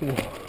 Oh.